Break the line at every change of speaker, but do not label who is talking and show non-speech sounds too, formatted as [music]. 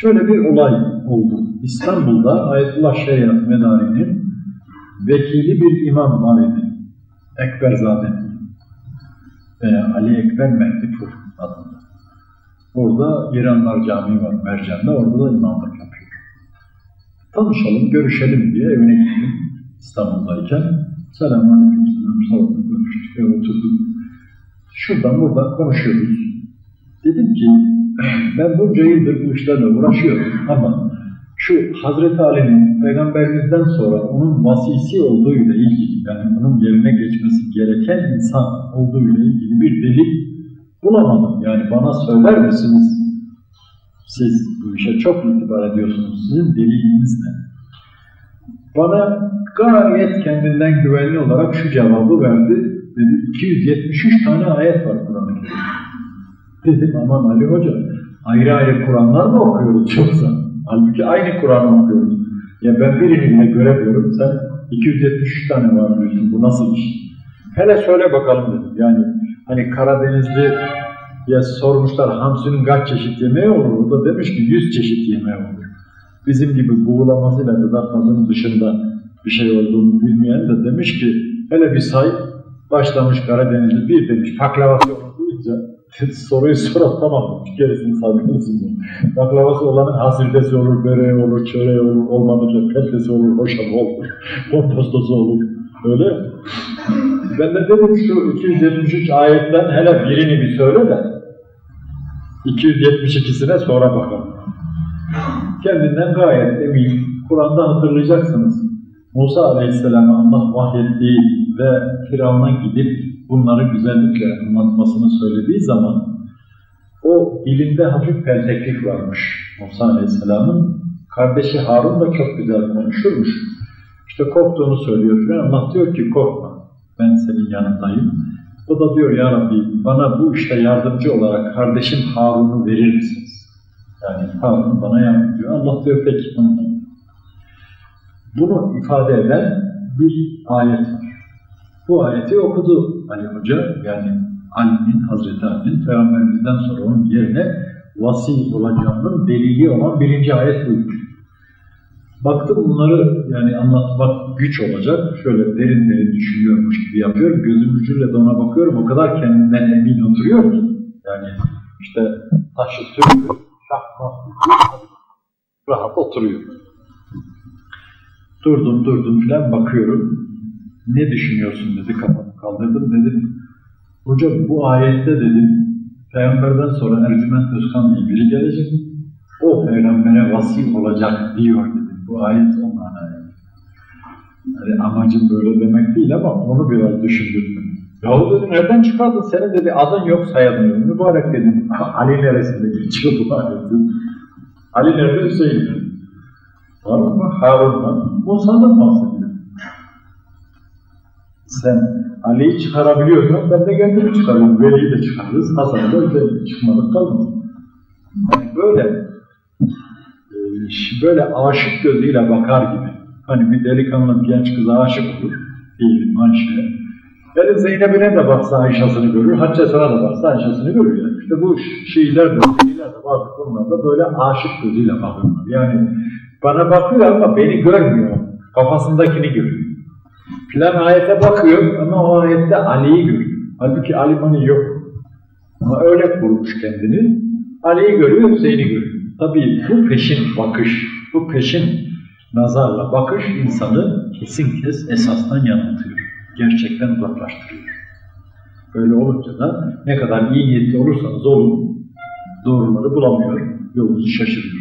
Şöyle bir olay oldu. İstanbul'da Ayetullah Şeriat Medari'nin vekili bir imam var idi. Ekberzade veya Ali Ekber Mehdipur adında. Orada İranlar Camii var Mercan'da, orada da imamlık yapıyor. Tanışalım, görüşelim diye evine gittim İstanbul'dayken. Selamünaleyküm, selam, sağlıklı görüştük oturduk. Şuradan buradan konuşuyoruz. Dedim ki, ben bunca yıldır bu işlerle uğraşıyorum ama şu Hazreti Ali'nin peygamberimizden sonra onun vasisi olduğuyla ilgili, yani onun yerine geçmesi gereken insan olduğuyla ilgili bir delil bulamadım. Yani bana söyler misiniz? Siz bu işe çok itibar ediyorsunuz. Sizin deliliniz ne? Bana gayet kendinden güvenli olarak şu cevabı verdi. Dedi 273 tane ayet var Kur'an-ı Kerim'de. Dedim aman Ali Hoca ayrı ayrı Kur'anlar mı okuyoruz yoksa? Halbuki aynı Kur'an okuyoruz. Ya ben birini göremiyorum. Sen 273 tane var diyorsun. Bu nasıl iş? Hele söyle bakalım dedim. Yani hani Karadenizli ya sormuşlar hamsinin kaç çeşit yemeği olur? O da demiş ki 100 çeşit yemeği olur. Bizim gibi buğulamasıyla kızartmasının dışında bir şey olduğunu bilmeyen de demiş ki hele bir say başlamış Karadenizli bir demiş baklavası duyunca soruyu soran tamam gerisini saymıyorsun. baklavası olanın hasirdesi olur, böreği olur, çöreği olur, olmadıkça petlesi olur, hoşafı olur, kompostosu olur. Öyle Ben de dedim şu 273 ayetten hele birini bir söyle de 272'sine sonra bakalım. Kendinden gayet emin. Kur'an'da hatırlayacaksınız. Musa Aleyhisselam'a Allah vahyettiği ve Firavun'a gidip bunları güzellikle anlatmasını söylediği zaman o dilinde hafif pelteklik varmış Musa Aleyhisselam'ın. Kardeşi Harun da çok güzel konuşurmuş. İşte korktuğunu söylüyor falan. Allah diyor ki korkma ben senin yanındayım. O da diyor ya Rabbi bana bu işte yardımcı olarak kardeşim Harun'u verir misiniz? Yani Harun bana yardım diyor. Allah diyor peki Bunu ifade eden bir ayet var. Bu ayeti okudu Ali Hoca, yani Ali'nin, Hazreti Ali'nin Peygamberimizden sonra onun yerine vasi olacağının delili olan birinci ayet buymuş. Baktım bunları yani anlatmak güç olacak. Şöyle derin derin düşünüyormuş gibi yapıyorum. Gözüm ucuyla da ona bakıyorum. O kadar kendinden emin oturuyor ki. Yani işte taşı sürüyor, şahmat rahat oturuyor. Durdum durdum filan bakıyorum. Ne düşünüyorsun dedi kafamı kaldırdım dedim. Hocam bu ayette dedim Peygamberden sonra Ercüment Özkan diye biri gelecek. O peygambere vasif olacak diyor dedim. Bu ayet o manaya. Yani amacım böyle demek değil ama onu biraz düşündürdüm. Yahu dedi nereden çıkardın senin dedi adın yok sayadın yok. Mübarek dedim [laughs] Ali neresinde geçiyor bu ayeti. Ali nerede Hüseyin Var mı? Harun'dan, Musa'dan bahsediyor. Sen Ali'yi çıkarabiliyorsan ben de kendimi çıkarıyorum. Veli'yi de çıkarırız. Hasan'ı da özellikle çıkmadık kalmaz. Yani böyle böyle aşık gözüyle bakar gibi. Hani bir delikanlı genç kıza aşık olur. Bir manşeye. Yani Zeynep'ine de baksa Ayşe'sini görür, Hatice'sine de baksa Ayşe'sini görür yani. İşte bu şeyler de, şeyler de bazı konularda böyle aşık gözüyle bakıyorlar. Yani bana bakıyor ama beni görmüyor. Kafasındakini görüyor. Filan ayete bakıyor ama o ayette Ali'yi görüyor. Halbuki Ali Mani yok. Ama öyle kurmuş kendini. Ali'yi görüyor, Hüseyin'i görüyor. Tabii bu peşin bakış, bu peşin nazarla bakış insanı kesin kes esasdan yanıltıyor. Gerçekten uzaklaştırıyor. Böyle olunca da ne kadar iyi niyetli olursanız olun, doğruları bulamıyor, yolunuzu şaşırıyor.